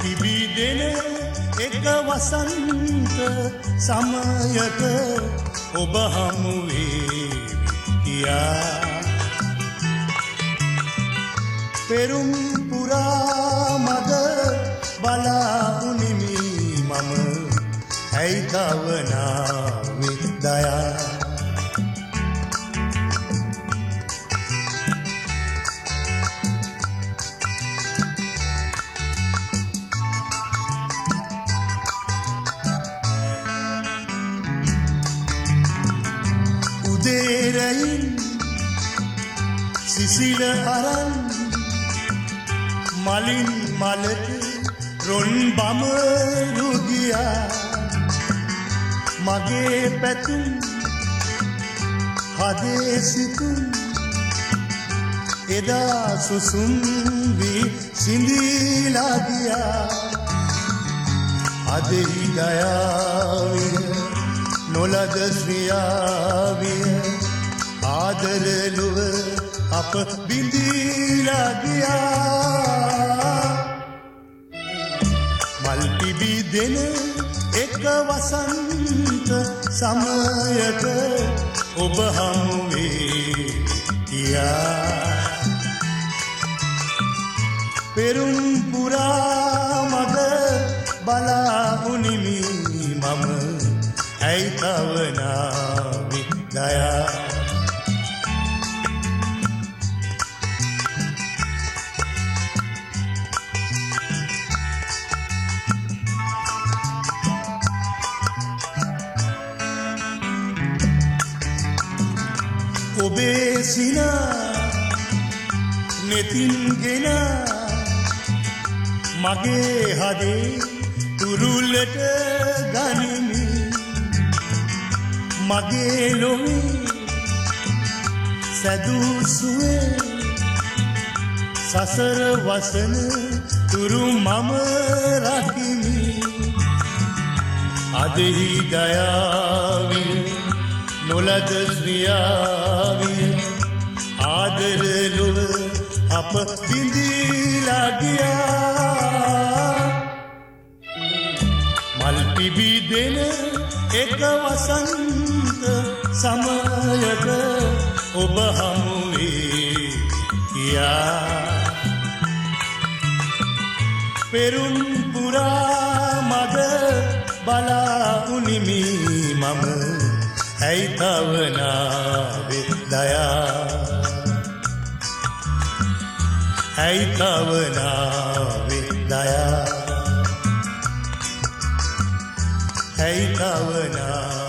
පිබිදෙන එක වසන්ත සමයක ඔබ හමුවේ කියා. පෙරුම් පුරා මග බලාඋනිමි මම ඇයිතවනාමි දයා? උදේරයින් සිසිල අරන් මලින් මලට රොන් බමරුගියා මගේ පැතුම් හදේ සිතුම් එදා සුසුම්වී සිඳීලාගියා අදෙහි දයාවිය නොලද ශ්‍රියාවිය ආදරලුව අප බිඳීලාගියා මල් පිබිදෙන එක වසන්ත සමයක ඔබ හමුවේ කියා පෙරුම් පුරා මග බලාඋනිමි මම ඇයිතවනාමි දයා. ඔබේ සිනා නෙතින්ගෙන මගේ හදේ තුරුල්ලට ගනිමි. මගේ ලොමි සැදුසුවේ සසර වසන තුරු මම රකිමි. අදෙහි දයාවිය නොලද ශ්‍රියාවිය අප පිඳීලාගියා මල් පිබිදෙන එක වසන්ත සමයක ඔබ හමුවේ කියා පෙරුම් පුරා මග බලාඋනිමි මම. ඇයිතවනාවෙ දයා? ඇයිතවනාවෙ දයා? ඇයිතවනා